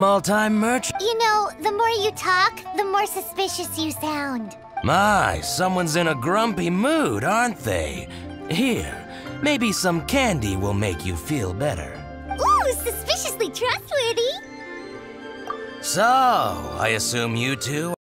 Small-time merchant. You know, the more you talk, the more suspicious you sound. My, someone's in a grumpy mood, aren't they? Here, maybe some candy will make you feel better. Ooh, suspiciously trustworthy. So, I assume you two